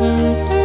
Música